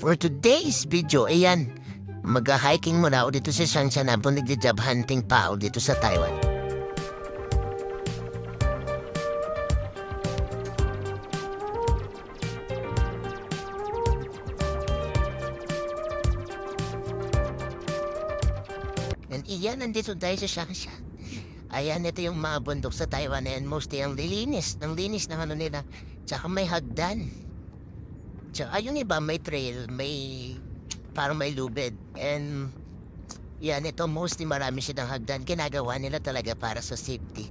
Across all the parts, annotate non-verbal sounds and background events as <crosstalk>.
For today's video, ayan, mag-hiking muna ako dito sa Shanshan habang nagja-job hunting pa ako dito sa Taiwan. And iyan, nandito tayo sa Shanshan. Ayan, ito yung mga bundok sa Taiwan and mostly ang lilinis, ng linis ng ano nila. Tsaka may hagdan. Tsaka yung iba may trail, may parang may lubid. And yan, ito mostly marami silang hagdan. Ginagawa nila talaga para sa safety.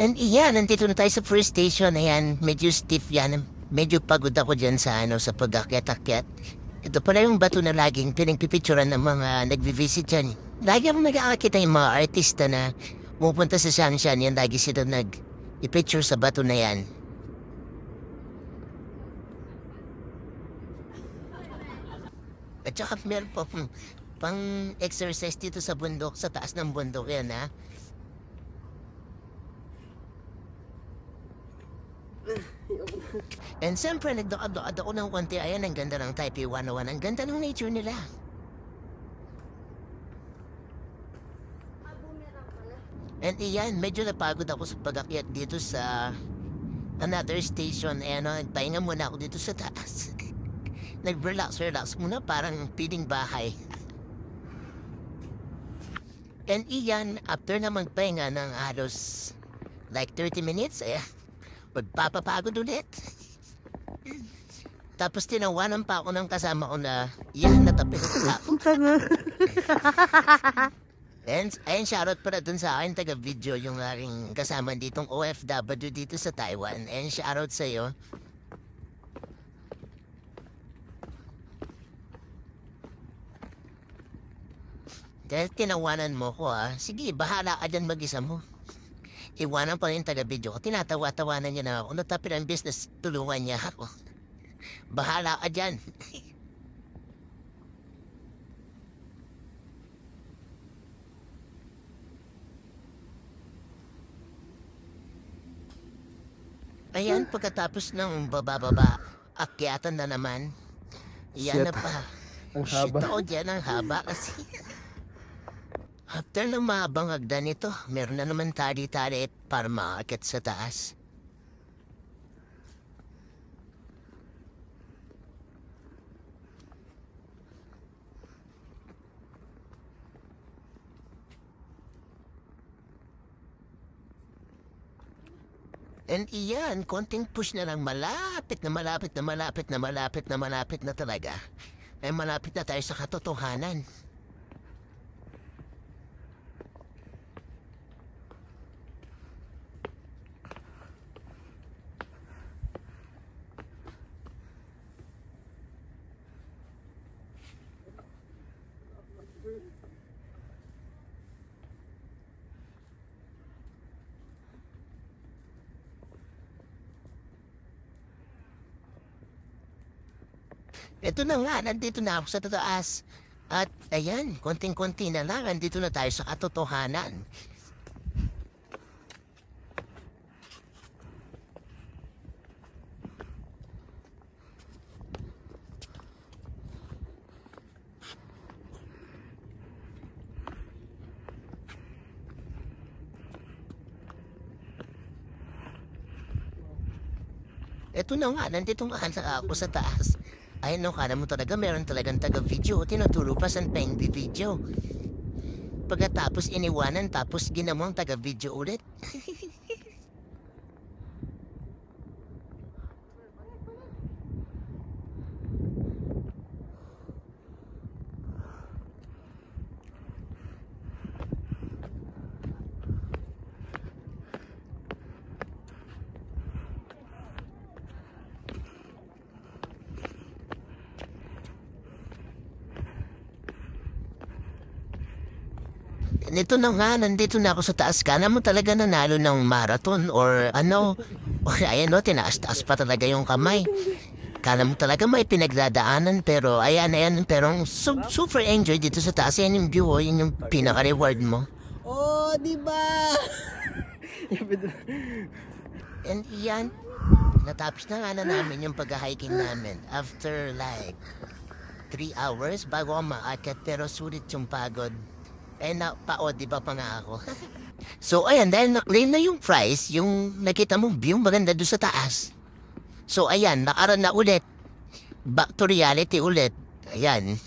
And iyan, nandito na tayo sa first station. Ayan, medyo stiff yan. Medyo pagod ako dyan sa ano, sa pag-akyat-akyat. Ito pala yung bato na laging pinagpipicturan ng mga nagvi-visit dyan. Lagi akong nag-aakita yung mga artista na pupunta sa Shanshan. Yan, lagi sila nag-picture sa bato na yan. At saka meron pa pang, pang exercise dito sa bundok, sa taas ng bundok yan ha. And siyempre, nagdakad-dakad ako ng konti. Ayan, ang ganda ng Taipei 101. Ang ganda ng nature nila. And iyan, medyo napagod ako sa pag-akyat dito sa another station. Eh, ano, nagpahinga muna ako dito sa taas. <laughs> Nag-relax, relax muna, parang piling bahay. And iyan, after na magpahinga ng halos like 30 minutes, eh, magpapapagod ulit. <laughs> Tapos tinawanan pa ako ng kasama ko na yan natapos ako. And ayun, shoutout pala dun sa akin taga-video yung aking kasama ditong OFW dito sa Taiwan. And shoutout sa'yo. Dahil tinawanan mo ko ah, sige, bahala ka dyan mag-isa mo. Iwanan pa rin taga-video ko. Tinatawa-tawanan niya na ako. Natapin ang business, tulungan niya ako. Bahala ka dyan. <laughs> Ayan, pagkatapos ng babababa, akyatan na naman. Yan Shit. na pa. Ang Shit haba. ako dyan, ang haba kasi. After ng mahabang hagdan nito, meron na naman tali-tali para maakit sa taas. And iyan, konting push na lang malapit na malapit na malapit na malapit na malapit na talaga. Ay malapit na tayo sa katotohanan. Ito na nga, nandito na ako sa tataas. At ayan, konting-konti na lang, nandito na tayo sa katotohanan. Ito na nga, nandito nga ako sa taas. Ay, no, kala mo talaga meron talagang taga-video. Tinuturo pa sa peng video. Pagkatapos iniwanan, tapos ginamang taga-video ulit. <laughs> Nito na nga, nandito na ako sa taas ka. mo talaga nanalo ng marathon or ano. <laughs> O ayan no, tinaas-taas pa talaga yung kamay. Kala mo talaga may pinagdadaanan pero ayan, ayan. Pero su- super enjoy dito sa taas. Yan yung view, oh, yun yung pinaka-reward mo. Oh, di ba? And yan, natapos na nga na namin yung pag-hiking namin after like 3 hours bago ako maakyat pero sulit yung pagod. Eh na, paod, di ba pa nga ako? <laughs> so ayan, dahil na-claim na yung price, yung nakita mong view maganda doon sa taas. So ayan, nakaroon na ulit. Back to reality ulit. Ayan.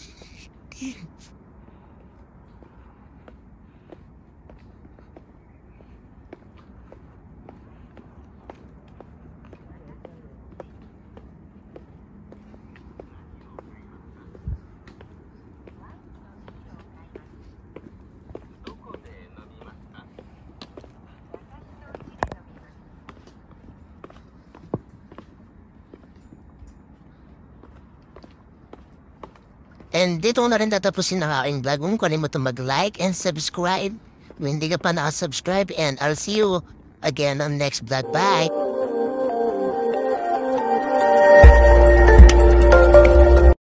And dito na rin tatapusin ang aking vlog. Kung kalimutan mag-like and subscribe. Kung hindi ka pa nakasubscribe and I'll see you again on next vlog. Bye!